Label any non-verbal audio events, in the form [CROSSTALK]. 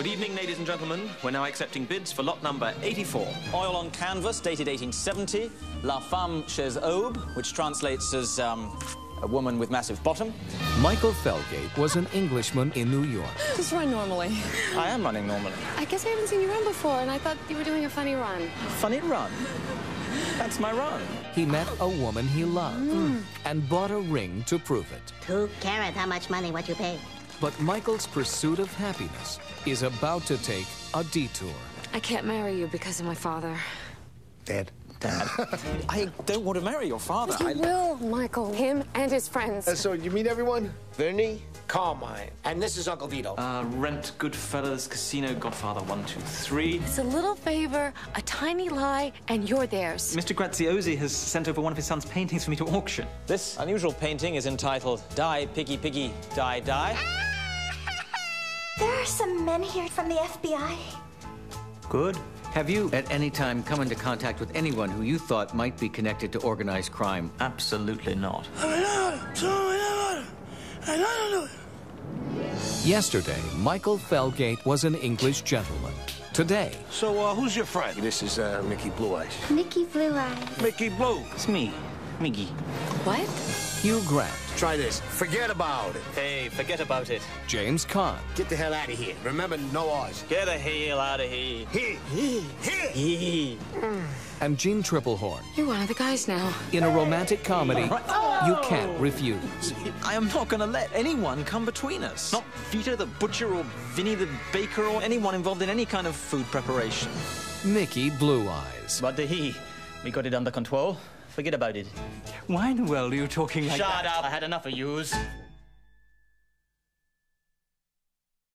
Good evening, ladies and gentlemen. We're now accepting bids for lot number 84. Oil on canvas, dated 1870. La femme chez aube, which translates as um, a woman with massive bottom. Michael Felgate was an Englishman in New York. [LAUGHS] Just run normally. I am running normally. I guess I haven't seen you run before, and I thought you were doing a funny run. Funny run. That's my run. He met a woman he loved and bought a ring to prove it. Who cares how much money what you pay? But Michael's pursuit of happiness is about to take a detour. I can't marry you because of my father. Dad. Dad, [LAUGHS] I don't want to marry your father. You I... will, Michael. Him and his friends. Uh, so you meet everyone? Vernie, Carmine, and this is Uncle Vito. Uh, Rent, Goodfellas, Casino, Godfather, one, two, three. It's a little favor, a tiny lie, and you're theirs. Mr. Graziosi has sent over one of his son's paintings for me to auction. This unusual painting is entitled Die, Piggy, Piggy, Die, Die. There are some men here from the FBI. Good. Have you at any time come into contact with anyone who you thought might be connected to organized crime? Absolutely not. Yesterday, Michael Felgate was an English gentleman. Today, So, uh, who's your friend? This is uh, Mickey Blue Eyes. Mickey Blue Eyes. Mickey Blue. It's me, Miggy. What? Hugh Grant, Try this. Forget about it. Hey, forget about it. James Caan, Get the hell out of here. Remember, no R's. Get the hell out of here. Here. Here. Hmm. and Jeanne Tripplehorn You're one of the guys now. in a romantic comedy you can't refuse. I am not going to let anyone come between us. Not Vito the butcher or Vinny the baker or anyone involved in any kind of food preparation. Mickey Blue Eyes. But the he, we got it under control. Forget about it. Why in the world are you talking like Shut that? up. I had enough of yous.